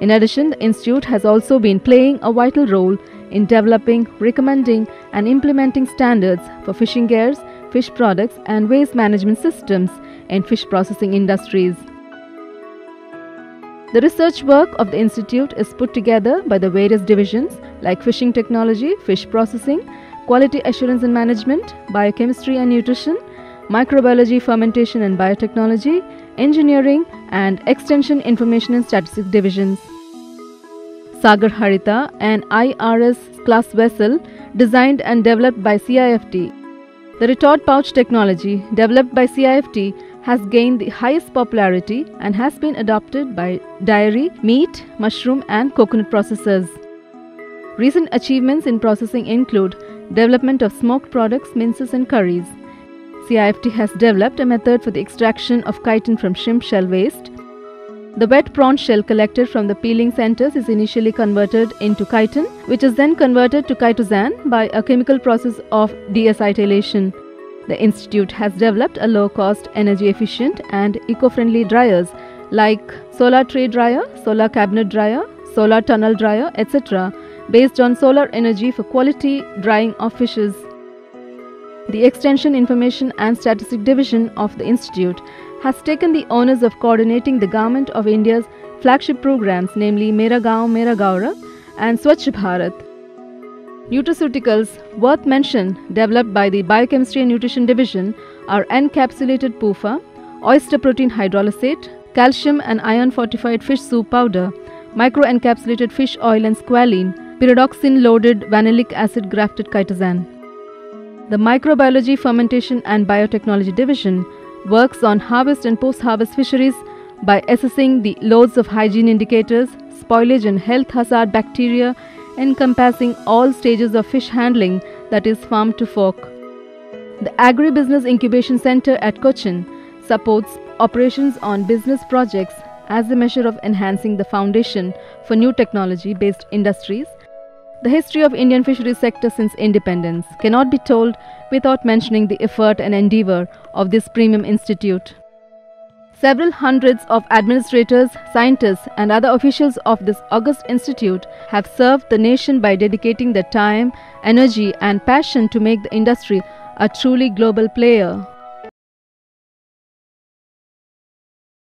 In addition, the Institute has also been playing a vital role in developing, recommending, and implementing standards for fishing gears, fish products, and waste management systems in fish processing industries. The research work of the Institute is put together by the various divisions like fishing technology, fish processing, quality assurance and management, biochemistry and nutrition, microbiology, fermentation and biotechnology, engineering, and extension information and statistics divisions. Sagar Harita, an IRS class vessel designed and developed by CIFT. The retort pouch technology developed by CIFT has gained the highest popularity and has been adopted by dairy, meat, mushroom, and coconut processors. Recent achievements in processing include development of smoked products, minces, and curries. CIFT has developed a method for the extraction of chitin from shrimp shell waste. The wet prawn shell collected from the peeling centers is initially converted into chitin, which is then converted to chitosan by a chemical process of deacetylation. The institute has developed a low-cost, energy-efficient and eco-friendly dryers like solar tray dryer, solar cabinet dryer, solar tunnel dryer, etc. based on solar energy for quality drying of fishes. The Extension Information and Statistic Division of the Institute has taken the honors of coordinating the Government of India's flagship programs namely Mera Gaon Mera Gaurav and Swachh Bharat. Nutraceuticals worth mention developed by the Biochemistry and Nutrition Division are encapsulated PUFA, oyster protein hydrolysate, calcium and iron fortified fish soup powder, microencapsulated fish oil and squalene, pyridoxine loaded vanillic acid grafted chitosan. The Microbiology, Fermentation and Biotechnology Division works on harvest and post harvest fisheries by assessing the loads of hygiene indicators, spoilage and health hazard bacteria encompassing all stages of fish handling that is farm to fork. The Agribusiness Incubation Center at Cochin supports operations on business projects as a measure of enhancing the foundation for new technology based industries. The history of Indian fisheries sector since independence cannot be told without mentioning the effort and endeavor of this premium institute. Several hundreds of administrators, scientists, and other officials of this august institute have served the nation by dedicating their time, energy, and passion to make the industry a truly global player.